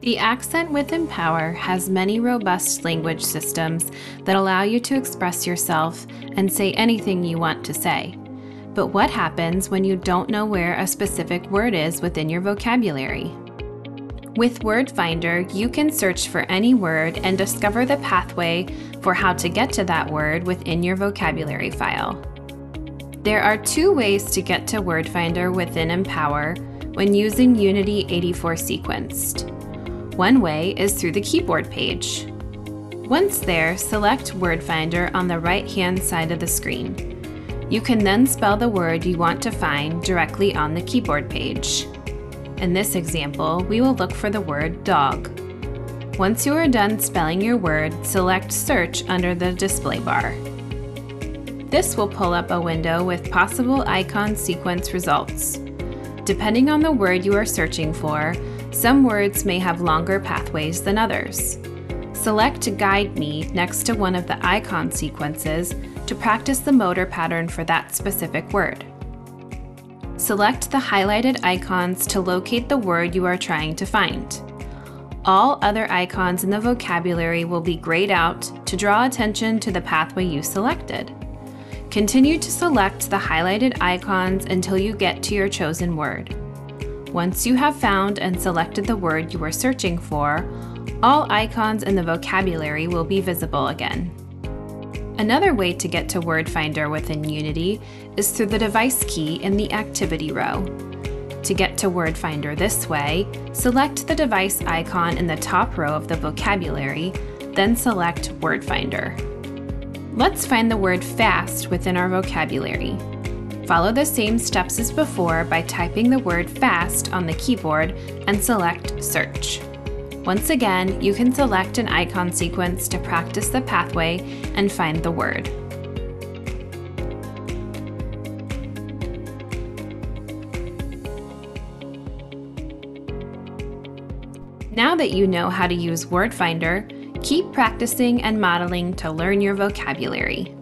The Accent with Empower has many robust language systems that allow you to express yourself and say anything you want to say. But what happens when you don't know where a specific word is within your vocabulary? With Word Finder, you can search for any word and discover the pathway for how to get to that word within your vocabulary file. There are two ways to get to Word Finder within Empower when using Unity 84 Sequenced. One way is through the keyboard page. Once there, select Word Finder on the right-hand side of the screen. You can then spell the word you want to find directly on the keyboard page. In this example, we will look for the word dog. Once you are done spelling your word, select Search under the display bar. This will pull up a window with possible icon sequence results. Depending on the word you are searching for, some words may have longer pathways than others. Select Guide Me next to one of the icon sequences to practice the motor pattern for that specific word. Select the highlighted icons to locate the word you are trying to find. All other icons in the vocabulary will be grayed out to draw attention to the pathway you selected. Continue to select the highlighted icons until you get to your chosen word. Once you have found and selected the word you are searching for, all icons in the vocabulary will be visible again. Another way to get to Word Finder within Unity is through the device key in the Activity row. To get to Word Finder this way, select the device icon in the top row of the vocabulary, then select Word Finder. Let's find the word fast within our vocabulary. Follow the same steps as before by typing the word fast on the keyboard and select search. Once again, you can select an icon sequence to practice the pathway and find the word. Now that you know how to use Word Finder, keep practicing and modeling to learn your vocabulary.